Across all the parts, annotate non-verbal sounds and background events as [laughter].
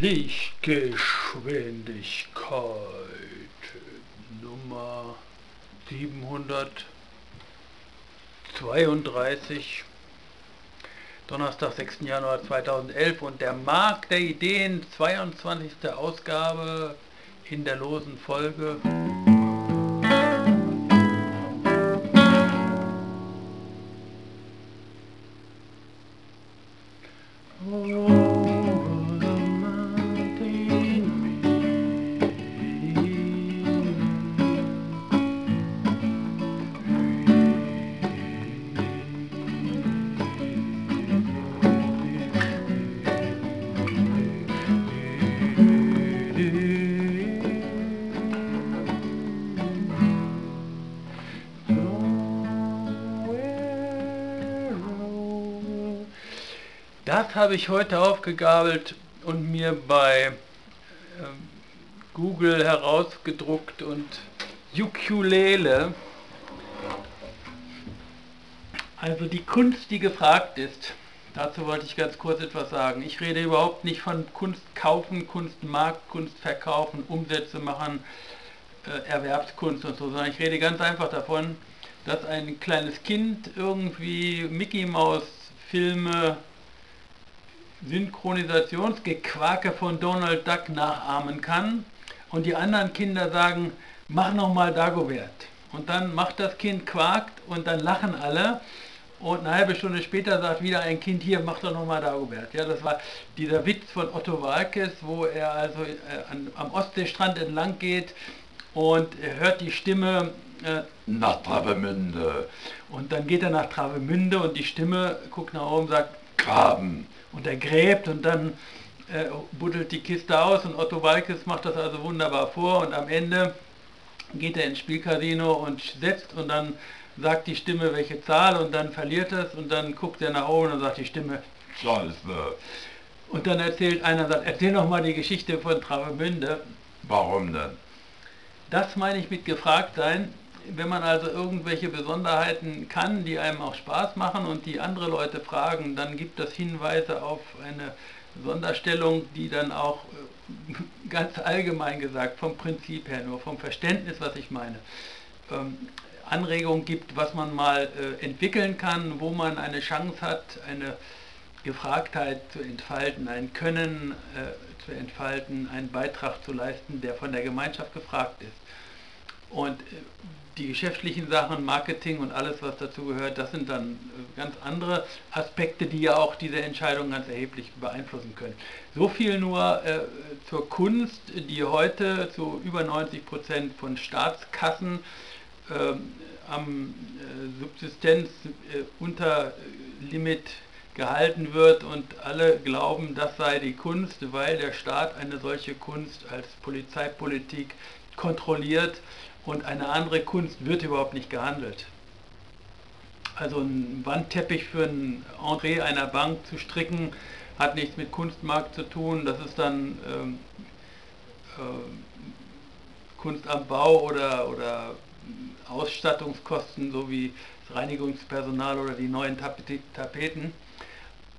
Lichtgeschwindigkeit Nummer 732 Donnerstag, 6. Januar 2011 und der Markt der Ideen, 22. Ausgabe in der losen Folge. Das habe ich heute aufgegabelt und mir bei äh, Google herausgedruckt und Ukulele, also die Kunst, die gefragt ist. Dazu wollte ich ganz kurz etwas sagen. Ich rede überhaupt nicht von Kunst kaufen, Kunstmarkt, Kunst verkaufen, Umsätze machen, äh, Erwerbskunst und so, sondern ich rede ganz einfach davon, dass ein kleines Kind irgendwie Mickey Maus Filme Synchronisationsgequake von Donald Duck nachahmen kann und die anderen Kinder sagen, mach nochmal Dagobert. Und dann macht das Kind quakt und dann lachen alle und eine halbe Stunde später sagt wieder ein Kind, hier, mach doch nochmal Dagobert. Ja, das war dieser Witz von Otto Walkes, wo er also äh, an, am Ostseestrand entlang geht und er hört die Stimme äh, nach Travemünde. Und dann geht er nach Travemünde und die Stimme guckt nach oben und sagt, Graben und er gräbt und dann äh, buddelt die Kiste aus und Otto Walkes macht das also wunderbar vor und am Ende geht er ins Spielcasino und setzt und dann sagt die Stimme welche Zahl und dann verliert es und dann guckt er nach oben und sagt die Stimme Scheiße. Und dann erzählt einer, sagt, erzähl noch mal die Geschichte von Travemünde. Warum denn? Das meine ich mit gefragt sein wenn man also irgendwelche Besonderheiten kann, die einem auch Spaß machen und die andere Leute fragen, dann gibt es Hinweise auf eine Sonderstellung, die dann auch äh, [laughs] ganz allgemein gesagt, vom Prinzip her, nur vom Verständnis, was ich meine, ähm, Anregungen gibt, was man mal äh, entwickeln kann, wo man eine Chance hat, eine Gefragtheit zu entfalten, ein Können äh, zu entfalten, einen Beitrag zu leisten, der von der Gemeinschaft gefragt ist. Und die geschäftlichen Sachen, Marketing und alles, was dazu gehört, das sind dann äh, ganz andere Aspekte, die ja auch diese Entscheidung ganz erheblich beeinflussen können. So viel nur äh, zur Kunst, die heute zu über 90 Prozent von Staatskassen äh, am äh, Subsistenzunterlimit gehalten wird und alle glauben, das sei die Kunst, weil der Staat eine solche Kunst als Polizeipolitik kontrolliert und eine andere Kunst wird überhaupt nicht gehandelt. Also ein Wandteppich für ein Entree einer Bank zu stricken, hat nichts mit Kunstmarkt zu tun. Das ist dann ähm, äh, Kunst am Bau oder, oder Ausstattungskosten, so wie das Reinigungspersonal oder die neuen Tapeten.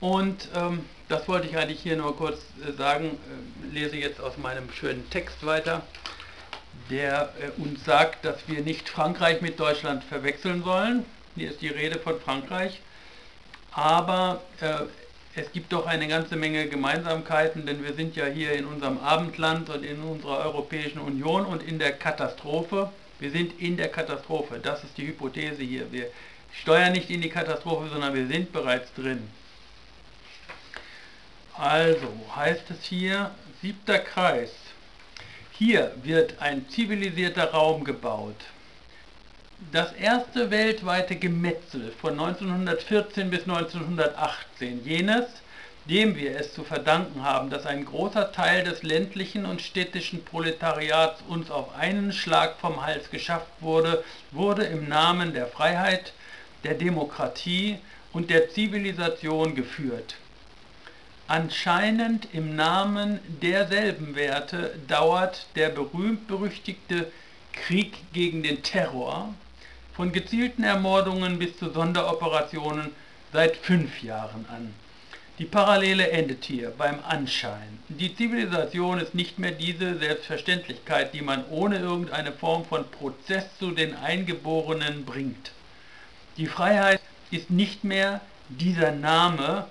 Und ähm, das wollte ich eigentlich hier nur kurz äh, sagen. Äh, lese jetzt aus meinem schönen Text weiter der äh, uns sagt, dass wir nicht Frankreich mit Deutschland verwechseln sollen. Hier ist die Rede von Frankreich. Aber äh, es gibt doch eine ganze Menge Gemeinsamkeiten, denn wir sind ja hier in unserem Abendland und in unserer Europäischen Union und in der Katastrophe. Wir sind in der Katastrophe. Das ist die Hypothese hier. Wir steuern nicht in die Katastrophe, sondern wir sind bereits drin. Also heißt es hier, siebter Kreis. Hier wird ein zivilisierter Raum gebaut. Das erste weltweite Gemetzel von 1914 bis 1918, jenes, dem wir es zu verdanken haben, dass ein großer Teil des ländlichen und städtischen Proletariats uns auf einen Schlag vom Hals geschafft wurde, wurde im Namen der Freiheit, der Demokratie und der Zivilisation geführt. Anscheinend im Namen derselben Werte dauert der berühmt-berüchtigte Krieg gegen den Terror von gezielten Ermordungen bis zu Sonderoperationen seit fünf Jahren an. Die Parallele endet hier beim Anschein. Die Zivilisation ist nicht mehr diese Selbstverständlichkeit, die man ohne irgendeine Form von Prozess zu den Eingeborenen bringt. Die Freiheit ist nicht mehr dieser Name,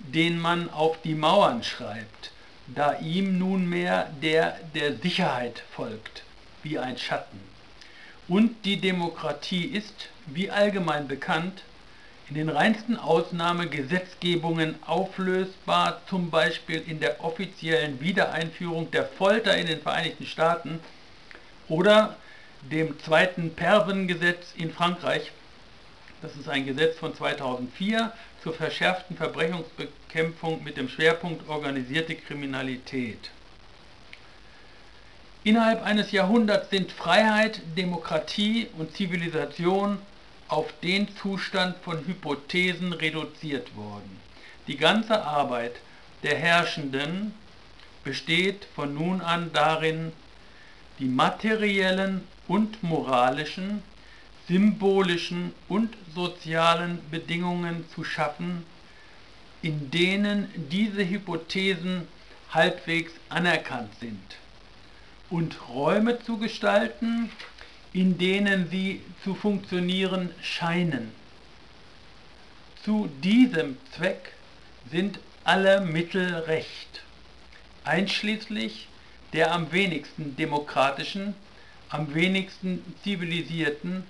den man auf die Mauern schreibt, da ihm nunmehr der der Sicherheit folgt, wie ein Schatten. Und die Demokratie ist, wie allgemein bekannt, in den reinsten Ausnahmegesetzgebungen auflösbar, zum Beispiel in der offiziellen Wiedereinführung der Folter in den Vereinigten Staaten oder dem zweiten Pervengesetz in Frankreich. Das ist ein Gesetz von 2004 zur verschärften Verbrechensbekämpfung mit dem Schwerpunkt organisierte Kriminalität. Innerhalb eines Jahrhunderts sind Freiheit, Demokratie und Zivilisation auf den Zustand von Hypothesen reduziert worden. Die ganze Arbeit der Herrschenden besteht von nun an darin, die materiellen und moralischen, symbolischen und sozialen Bedingungen zu schaffen, in denen diese Hypothesen halbwegs anerkannt sind und Räume zu gestalten, in denen sie zu funktionieren scheinen. Zu diesem Zweck sind alle Mittel recht, einschließlich der am wenigsten demokratischen, am wenigsten zivilisierten,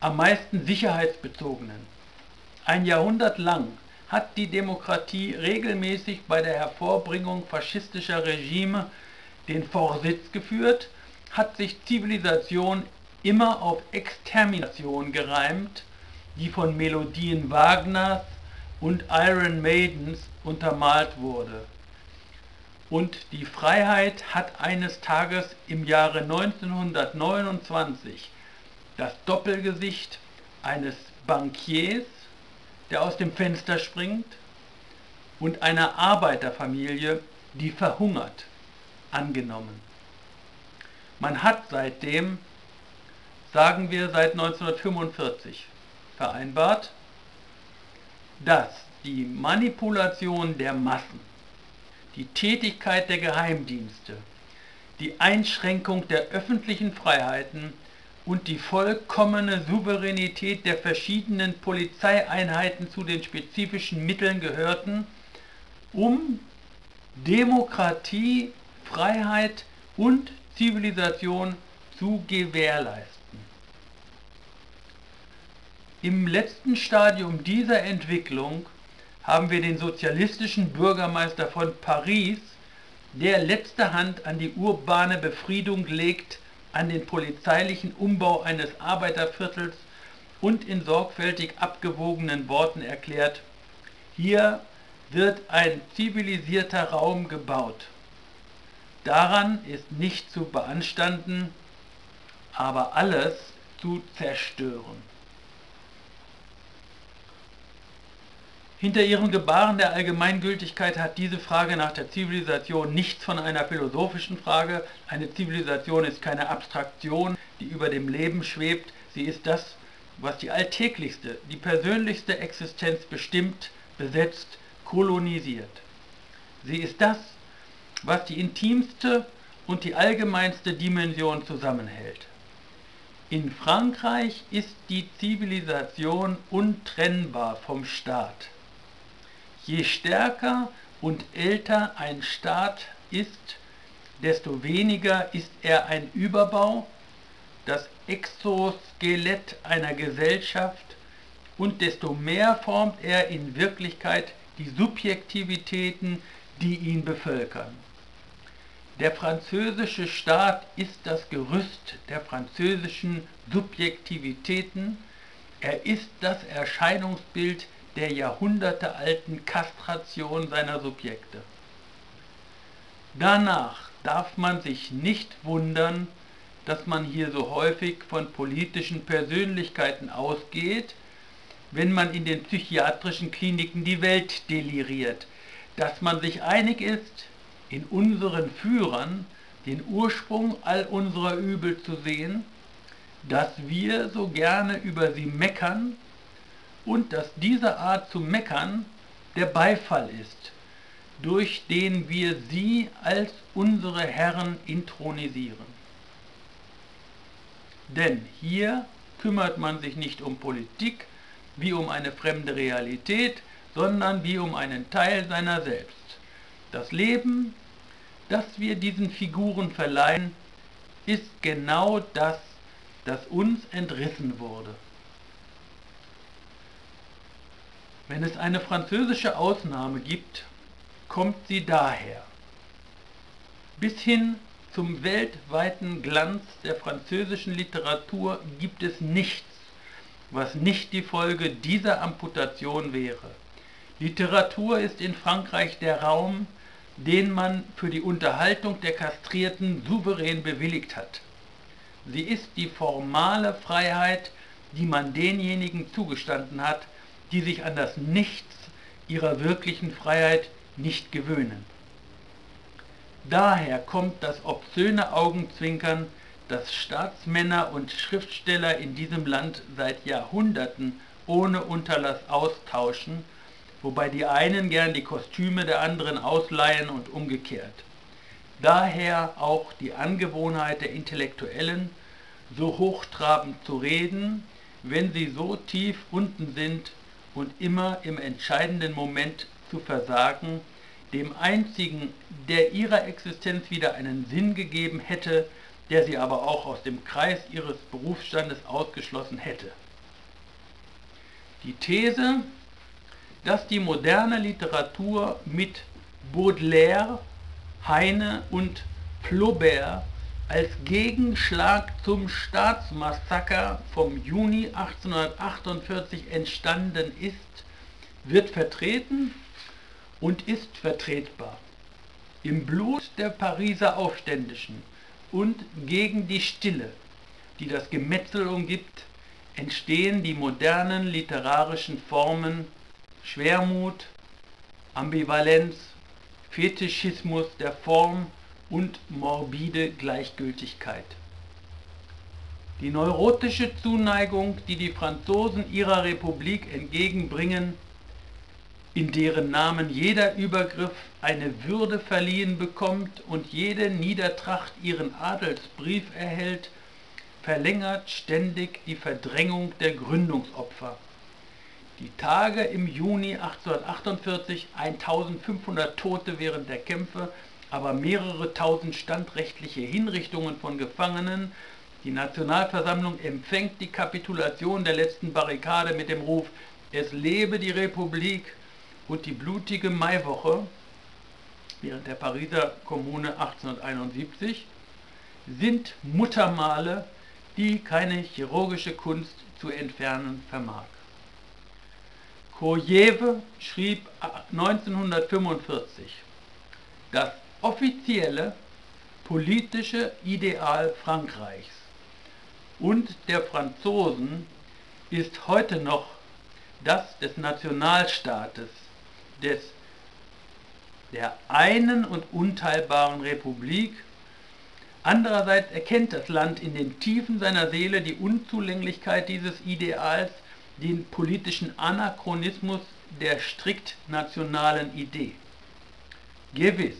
am meisten sicherheitsbezogenen. Ein Jahrhundert lang hat die Demokratie regelmäßig bei der Hervorbringung faschistischer Regime den Vorsitz geführt, hat sich Zivilisation immer auf Extermination gereimt, die von Melodien Wagners und Iron Maidens untermalt wurde. Und die Freiheit hat eines Tages im Jahre 1929 das Doppelgesicht eines Bankiers, der aus dem Fenster springt, und einer Arbeiterfamilie, die verhungert angenommen. Man hat seitdem, sagen wir seit 1945, vereinbart, dass die Manipulation der Massen, die Tätigkeit der Geheimdienste, die Einschränkung der öffentlichen Freiheiten und die vollkommene Souveränität der verschiedenen Polizeieinheiten zu den spezifischen Mitteln gehörten, um Demokratie Freiheit und Zivilisation zu gewährleisten. Im letzten Stadium dieser Entwicklung haben wir den sozialistischen Bürgermeister von Paris, der letzte Hand an die urbane Befriedung legt, an den polizeilichen Umbau eines Arbeiterviertels und in sorgfältig abgewogenen Worten erklärt, hier wird ein zivilisierter Raum gebaut. Daran ist nicht zu beanstanden, aber alles zu zerstören. Hinter ihren Gebaren der Allgemeingültigkeit hat diese Frage nach der Zivilisation nichts von einer philosophischen Frage. Eine Zivilisation ist keine Abstraktion, die über dem Leben schwebt. Sie ist das, was die alltäglichste, die persönlichste Existenz bestimmt, besetzt, kolonisiert. Sie ist das, was die intimste und die allgemeinste Dimension zusammenhält. In Frankreich ist die Zivilisation untrennbar vom Staat. Je stärker und älter ein Staat ist, desto weniger ist er ein Überbau, das Exoskelett einer Gesellschaft und desto mehr formt er in Wirklichkeit die Subjektivitäten, die ihn bevölkern. Der französische Staat ist das Gerüst der französischen Subjektivitäten, er ist das Erscheinungsbild der jahrhundertealten Kastration seiner Subjekte. Danach darf man sich nicht wundern, dass man hier so häufig von politischen Persönlichkeiten ausgeht, wenn man in den psychiatrischen Kliniken die Welt deliriert, dass man sich einig ist, in unseren Führern den Ursprung all unserer Übel zu sehen, dass wir so gerne über sie meckern und dass diese Art zu meckern der Beifall ist, durch den wir sie als unsere Herren intronisieren. Denn hier kümmert man sich nicht um Politik wie um eine fremde Realität, sondern wie um einen Teil seiner selbst. Das Leben, das wir diesen Figuren verleihen, ist genau das, das uns entrissen wurde. Wenn es eine französische Ausnahme gibt, kommt sie daher. Bis hin zum weltweiten Glanz der französischen Literatur gibt es nichts, was nicht die Folge dieser Amputation wäre. Literatur ist in Frankreich der Raum, den man für die Unterhaltung der Kastrierten souverän bewilligt hat. Sie ist die formale Freiheit, die man denjenigen zugestanden hat, die sich an das Nichts ihrer wirklichen Freiheit nicht gewöhnen. Daher kommt das obszöne Augenzwinkern, das Staatsmänner und Schriftsteller in diesem Land seit Jahrhunderten ohne Unterlass austauschen, wobei die einen gern die Kostüme der anderen ausleihen und umgekehrt. Daher auch die Angewohnheit der Intellektuellen, so hochtrabend zu reden, wenn sie so tief unten sind und immer im entscheidenden Moment zu versagen, dem einzigen, der ihrer Existenz wieder einen Sinn gegeben hätte, der sie aber auch aus dem Kreis ihres Berufsstandes ausgeschlossen hätte. Die These, dass die moderne Literatur mit Baudelaire, Heine und Flaubert als Gegenschlag zum Staatsmassaker vom Juni 1848 entstanden ist, wird vertreten und ist vertretbar. Im Blut der Pariser Aufständischen und gegen die Stille, die das Gemetzel umgibt, entstehen die modernen literarischen Formen Schwermut, Ambivalenz, Fetischismus der Form und morbide Gleichgültigkeit. Die neurotische Zuneigung, die die Franzosen ihrer Republik entgegenbringen, in deren Namen jeder Übergriff eine Würde verliehen bekommt und jede Niedertracht ihren Adelsbrief erhält, verlängert ständig die Verdrängung der Gründungsopfer. Die Tage im Juni 1848, 1500 Tote während der Kämpfe, aber mehrere tausend standrechtliche Hinrichtungen von Gefangenen. Die Nationalversammlung empfängt die Kapitulation der letzten Barrikade mit dem Ruf, es lebe die Republik und die blutige Maiwoche während der Pariser Kommune 1871 sind Muttermale, die keine chirurgische Kunst zu entfernen vermag. Kojewe schrieb 1945, das offizielle politische Ideal Frankreichs und der Franzosen ist heute noch das des Nationalstaates, des, der einen und unteilbaren Republik. Andererseits erkennt das Land in den Tiefen seiner Seele die Unzulänglichkeit dieses Ideals, den politischen Anachronismus der strikt nationalen Idee. Gewiss,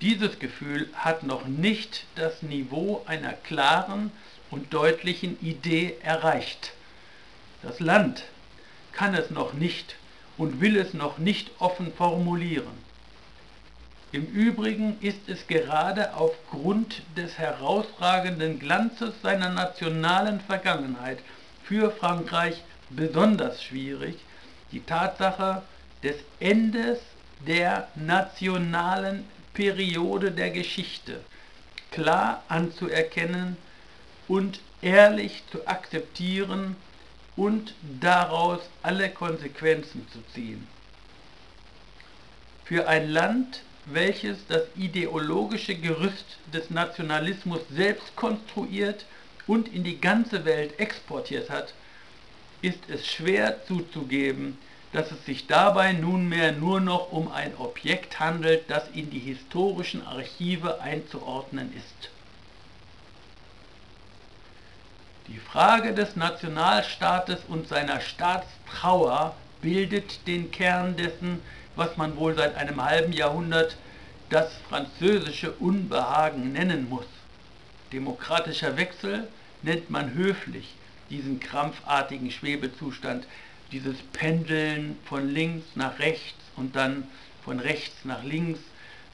dieses Gefühl hat noch nicht das Niveau einer klaren und deutlichen Idee erreicht. Das Land kann es noch nicht und will es noch nicht offen formulieren. Im Übrigen ist es gerade aufgrund des herausragenden Glanzes seiner nationalen Vergangenheit für Frankreich besonders schwierig, die Tatsache des Endes der nationalen Periode der Geschichte klar anzuerkennen und ehrlich zu akzeptieren und daraus alle Konsequenzen zu ziehen. Für ein Land, welches das ideologische Gerüst des Nationalismus selbst konstruiert und in die ganze Welt exportiert hat, ist es schwer zuzugeben, dass es sich dabei nunmehr nur noch um ein Objekt handelt, das in die historischen Archive einzuordnen ist. Die Frage des Nationalstaates und seiner Staatstrauer bildet den Kern dessen, was man wohl seit einem halben Jahrhundert das französische Unbehagen nennen muss. Demokratischer Wechsel nennt man höflich diesen krampfartigen Schwebezustand, dieses Pendeln von links nach rechts und dann von rechts nach links,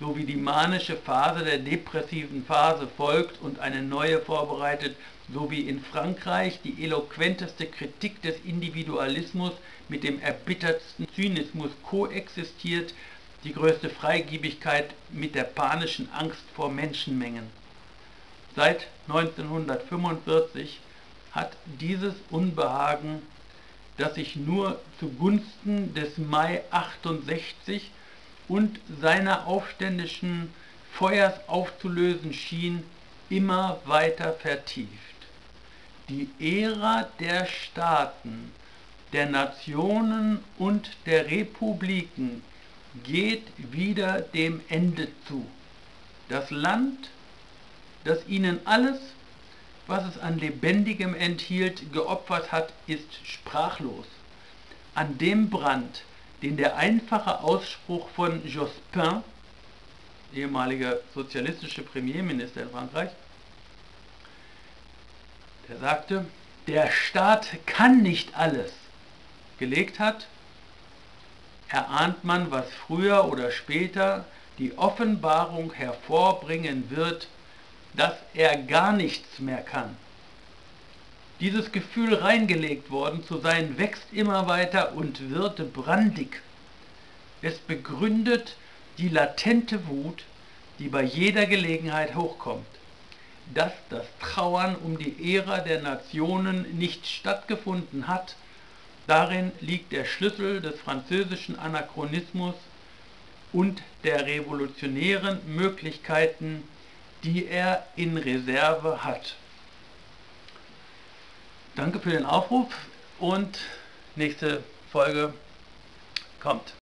so wie die manische Phase der depressiven Phase folgt und eine neue vorbereitet, so wie in Frankreich die eloquenteste Kritik des Individualismus mit dem erbittertsten Zynismus koexistiert, die größte Freigiebigkeit mit der panischen Angst vor Menschenmengen. Seit 1945 hat dieses Unbehagen, das sich nur zugunsten des Mai 68 und seiner aufständischen Feuers aufzulösen schien, immer weiter vertieft. Die Ära der Staaten, der Nationen und der Republiken geht wieder dem Ende zu. Das Land, das ihnen alles, was es an Lebendigem enthielt, geopfert hat, ist sprachlos. An dem Brand, den der einfache Ausspruch von Jospin, ehemaliger sozialistischer Premierminister in Frankreich, der sagte, der Staat kann nicht alles, gelegt hat, erahnt man, was früher oder später die Offenbarung hervorbringen wird, dass er gar nichts mehr kann. Dieses Gefühl reingelegt worden zu sein, wächst immer weiter und wird brandig. Es begründet die latente Wut, die bei jeder Gelegenheit hochkommt. Dass das Trauern um die Ära der Nationen nicht stattgefunden hat, darin liegt der Schlüssel des französischen Anachronismus und der revolutionären Möglichkeiten, die er in Reserve hat. Danke für den Aufruf und nächste Folge kommt.